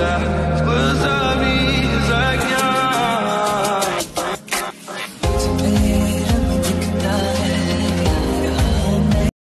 desire